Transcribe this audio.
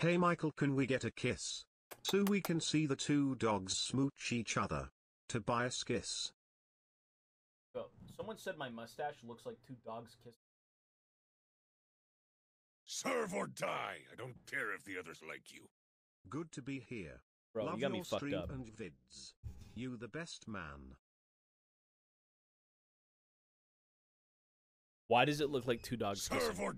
Hey Michael can we get a kiss? So we can see the two dogs smooch each other. Tobias kiss. Oh, someone said my mustache looks like two dogs kiss. Serve or die. I don't care if the others like you. Good to be here. Bro, Love you got me your fucked stream up. and vids. You the best man. Why does it look like two dogs kissing? Serve or